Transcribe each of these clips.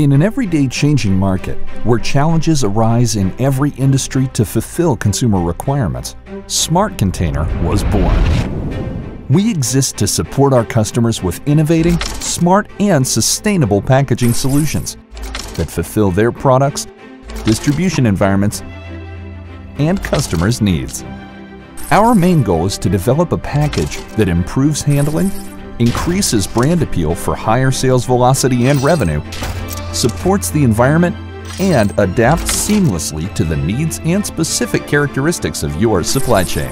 In an everyday changing market, where challenges arise in every industry to fulfill consumer requirements, Smart Container was born. We exist to support our customers with innovating, smart, and sustainable packaging solutions that fulfill their products, distribution environments, and customers' needs. Our main goal is to develop a package that improves handling, increases brand appeal for higher sales velocity and revenue, supports the environment, and adapts seamlessly to the needs and specific characteristics of your supply chain.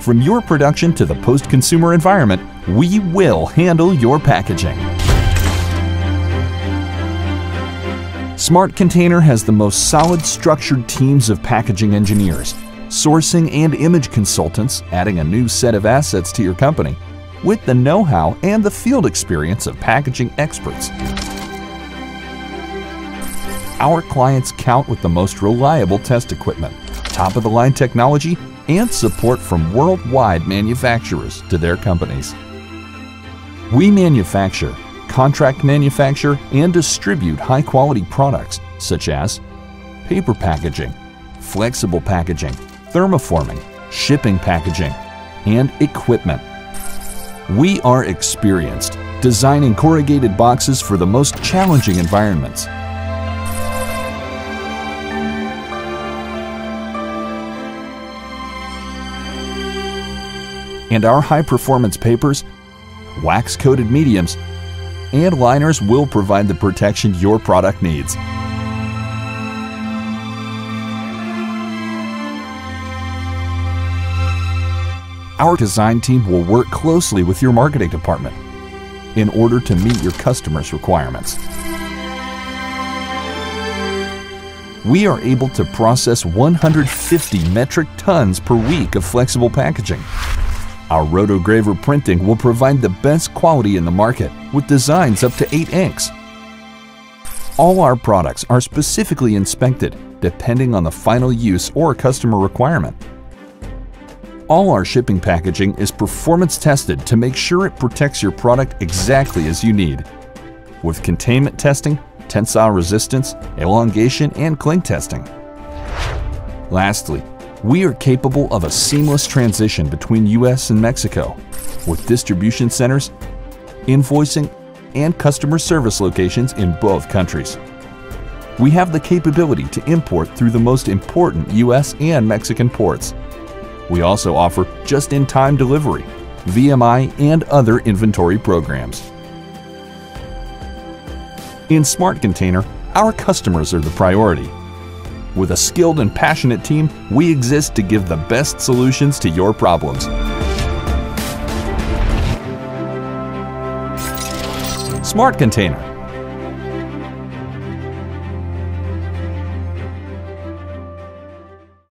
From your production to the post-consumer environment, we will handle your packaging. Smart Container has the most solid structured teams of packaging engineers, sourcing and image consultants adding a new set of assets to your company, with the know-how and the field experience of packaging experts. Our clients count with the most reliable test equipment, top-of-the-line technology, and support from worldwide manufacturers to their companies. We manufacture, contract manufacture, and distribute high-quality products such as paper packaging, flexible packaging, thermoforming, shipping packaging, and equipment. We are experienced, designing corrugated boxes for the most challenging environments. And our high-performance papers, wax-coated mediums, and liners will provide the protection your product needs. Our design team will work closely with your marketing department in order to meet your customers' requirements. We are able to process 150 metric tons per week of flexible packaging. Our rotogravure printing will provide the best quality in the market with designs up to 8 inks. All our products are specifically inspected depending on the final use or customer requirement. All our shipping packaging is performance tested to make sure it protects your product exactly as you need. With containment testing, tensile resistance, elongation, and cling testing. Lastly, we are capable of a seamless transition between US and Mexico with distribution centers, invoicing, and customer service locations in both countries. We have the capability to import through the most important US and Mexican ports we also offer just-in-time delivery, VMI, and other inventory programs. In Smart Container, our customers are the priority. With a skilled and passionate team, we exist to give the best solutions to your problems. Smart Container